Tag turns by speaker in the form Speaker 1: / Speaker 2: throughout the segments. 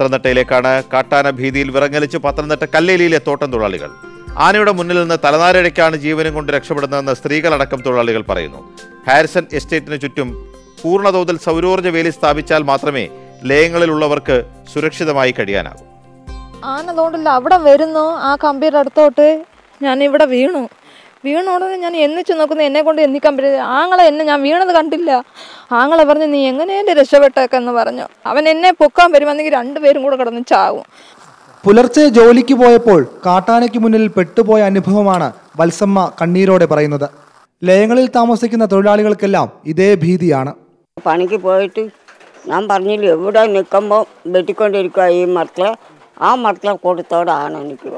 Speaker 1: പത്തനംതിട്ടയിലേക്കാണ് കാട്ടാന ഭീതിയിൽ വിറങ്ങലിച്ച് പത്തനംതിട്ട കല്ലേലിയിലെ തോട്ടം തൊഴിലാളികൾ. ആനയുടെ മുന്നിൽ നിന്ന് തലനാരിഴയ്ക്കാണ് ജീവനും കൊണ്ട് രക്ഷപ്പെടുന്നതെന്ന് സ്ത്രീകളടക്കം തൊഴിലാളികൾ പറയുന്നു. ഹാരിസൺ എസ്റ്റേറ്റിന് ചുറ്റും പൂർണതോതിൽ സൗരോർജ വേലി സ്ഥാപിച്ചാൽ മാത്രമേ ലയങ്ങളിലുള്ളവർക്ക് സുരക്ഷിതമായി കഴിയാനാകൂ.
Speaker 2: ആന തോണ്ടില്ല അവിടെ വരുന്നു ആ കമ്പിയുടെ അടുത്തോട്ട്. ഞാൻ ഇവിടെ വീണു. വീണ ഉടനെ ഞാൻ എന്നിച്ച് നോക്കുന്നു എന്നെ കൊണ്ട് എന്നിക്കാൻ പറ്റില്ല. ആങ്ങളെ എന്നെ ഞാൻ വീണത് കണ്ടില്ല. ആങ്ങളെ പറഞ്ഞു നീ എങ്ങനെയല്ലേ രക്ഷപ്പെട്ടേക്കെന്ന് പറഞ്ഞു. അവൻ എന്നെ പൊക്കാൻ വരുമെന്നെങ്കിൽ രണ്ടുപേരും കൂടെ കിടന്ന് ചാവും.
Speaker 3: പുലർച്ചെ ജോലിക്ക് പോയപ്പോൾ കാട്ടാനയ്ക്ക് മുന്നിൽ പെട്ടുപോയ അനുഭവമാണ് വത്സമ്മ കണ്ണീരോടെ പറയുന്നത്. ലയങ്ങളിൽ താമസിക്കുന്ന തൊഴിലാളികൾക്കെല്ലാം ഇതേ ഭീതിയാണ്.
Speaker 4: പണിക്ക് പോയിട്ട് ഞാൻ പറഞ്ഞില്ല എവിടെ നിൽക്കുമ്പോൾ വെട്ടിക്കൊണ്ടിരിക്കുക ഈ മക്കളെ ആ മക്കളെ കൊടുത്തോടാണ് എനിക്ക്.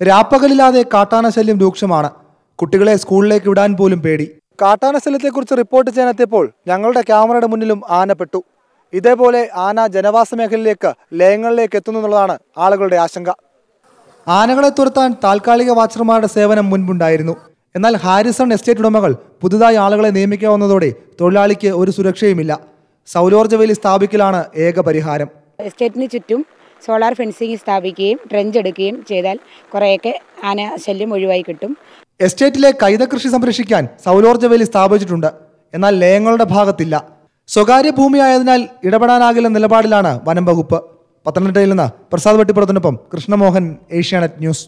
Speaker 3: രാപ്പകലില്ലാതെ കാട്ടാന ശല്യം രൂക്ഷമാണ്. കുട്ടികളെ സ്കൂളിലേക്ക് വിടാൻ പോലും പേടി. കാട്ടാന ശല്യത്തെക്കുറിച്ച് റിപ്പോർട്ട് ചെയ്യാനെത്തിയപ്പോൾ ഞങ്ങളുടെ ക്യാമറയുടെ മുന്നിലും ആനപ്പെട്ടു. ഇതേപോലെ ആന ജനവാസ മേഖലയിലേക്ക് ലയങ്ങളിലേക്ക് എന്നുള്ളതാണ് ആളുകളുടെ ആശങ്ക. ആനകളെ തുരത്താൻ താൽക്കാലിക വാച്ചർമാരുടെ സേവനം മുൻപുണ്ടായിരുന്നു. എന്നാൽ ഹാരിസൺ എസ്റ്റേറ്റ് ഉടമകൾ പുതുതായി ആളുകളെ നിയമിക്കാവുന്നതോടെ തൊഴിലാളിക്ക് ഒരു സുരക്ഷയുമില്ല. സൗരോർജ വേലി സ്ഥാപിക്കലാണ് ഏക പരിഹാരം.
Speaker 5: എസ്റ്റേറ്റിന് ചുറ്റും സോളാർ ഫെൻസിങ് സ്ഥാപിക്കുകയും ട്രെഞ്ച് എടുക്കുകയും ചെയ്താൽ കുറേയൊക്കെ ആന ശല്യം ഒഴിവായി കിട്ടും.
Speaker 3: എസ്റ്റേറ്റിലെ കൈതകൃഷി സംരക്ഷിക്കാൻ സൗരോർജ വേലി സ്ഥാപിച്ചിട്ടുണ്ട്. എന്നാൽ ലയങ്ങളുടെ ഭാഗത്തില്ല. സ്വകാര്യ ഭൂമിയായതിനാൽ ഇടപെടാനാകില്ല നിലപാടിലാണ് വനം വകുപ്പ്. പത്തനംതിട്ടയിൽ നിന്ന് പ്രസാദ് വെട്ടിപ്പുറത്തിനൊപ്പം കൃഷ്ണമോഹൻ ഏഷ്യാനെറ്റ് ന്യൂസ്.